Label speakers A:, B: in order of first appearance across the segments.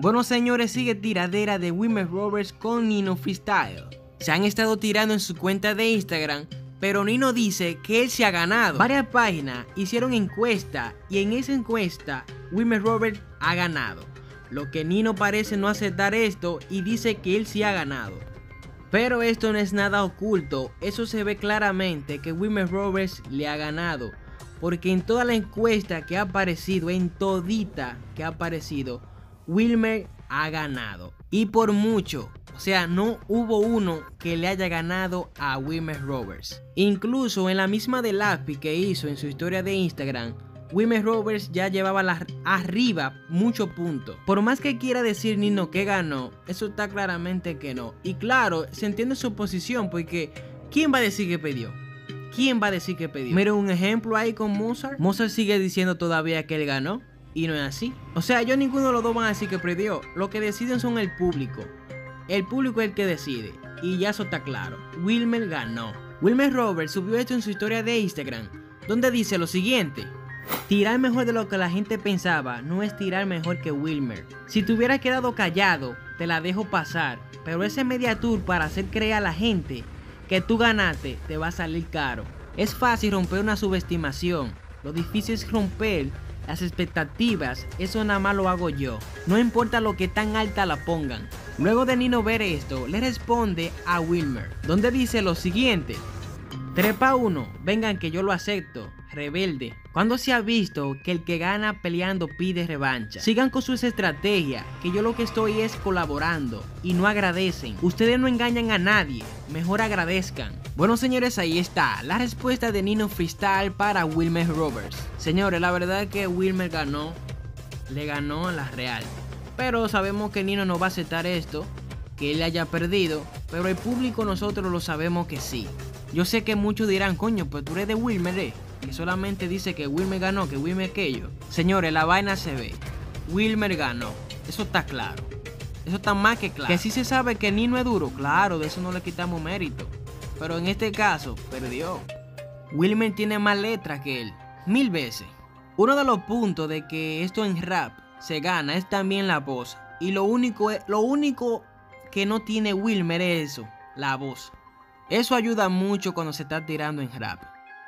A: Bueno señores, sigue tiradera de Wilmer Roberts con Nino Freestyle. Se han estado tirando en su cuenta de Instagram, pero Nino dice que él se ha ganado. Varias páginas hicieron encuesta y en esa encuesta Wilmer Roberts ha ganado. Lo que Nino parece no aceptar esto y dice que él sí ha ganado. Pero esto no es nada oculto, eso se ve claramente que Wilmer Roberts le ha ganado. Porque en toda la encuesta que ha aparecido, en todita que ha aparecido, Wilmer ha ganado. Y por mucho. O sea, no hubo uno que le haya ganado a Wilmer Roberts. Incluso en la misma de Lapi que hizo en su historia de Instagram, Wilmer Roberts ya llevaba la, arriba muchos puntos. Por más que quiera decir Nino que ganó, eso está claramente que no. Y claro, se entiende su posición porque ¿quién va a decir que perdió? ¿Quién va a decir que perdió? Mira un ejemplo ahí con Mozart. Mozart sigue diciendo todavía que él ganó. Y no es así. O sea, yo ninguno de los dos van a decir que perdió. Lo que deciden son el público. El público es el que decide. Y ya eso está claro. Wilmer ganó. Wilmer Roberts subió esto en su historia de Instagram. Donde dice lo siguiente. Tirar mejor de lo que la gente pensaba no es tirar mejor que Wilmer. Si te hubieras quedado callado, te la dejo pasar. Pero ese media tour para hacer creer a la gente que tú ganaste te va a salir caro. Es fácil romper una subestimación. Lo difícil es romper las expectativas, eso nada más lo hago yo. No importa lo que tan alta la pongan. Luego de Nino ver esto, le responde a Wilmer, donde dice lo siguiente. Trepa uno, vengan que yo lo acepto. Rebelde. Cuando se ha visto que el que gana peleando pide revancha? Sigan con sus estrategias, que yo lo que estoy es colaborando y no agradecen. Ustedes no engañan a nadie, mejor agradezcan. Bueno señores, ahí está la respuesta de Nino Freestyle para Wilmer Roberts. Señores, la verdad es que Wilmer ganó, le ganó a la Real. Pero sabemos que Nino no va a aceptar esto, que él haya perdido, pero el público nosotros lo sabemos que sí. Yo sé que muchos dirán, coño, pues tú eres de Wilmer, ¿eh? Que solamente dice que Wilmer ganó, que Wilmer aquello. Señores, la vaina se ve. Wilmer ganó. Eso está claro. Eso está más que claro. Que sí se sabe que Nino es duro. Claro, de eso no le quitamos mérito. Pero en este caso, perdió. Wilmer tiene más letras que él. Mil veces. Uno de los puntos de que esto en rap se gana es también la voz. Y lo único, lo único que no tiene Wilmer es eso, la voz. Eso ayuda mucho cuando se está tirando en rap.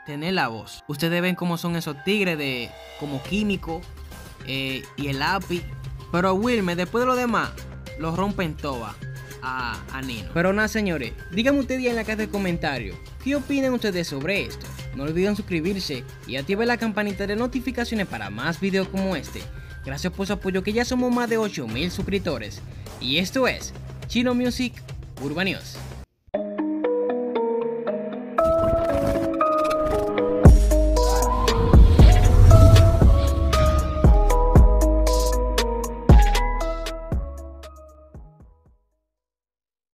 A: Tener la voz. Ustedes ven cómo son esos tigres de como químico eh, y el API. Pero Wilmer, después de lo demás, lo rompen todas a, a, Nino. Pero nada, señores, díganme ustedes en la caja de comentarios. ¿Qué opinan ustedes sobre esto? No olviden suscribirse y activar la campanita de notificaciones para más videos como este. Gracias por su apoyo que ya somos más de 8000 suscriptores. Y esto es Chino Music Urban News.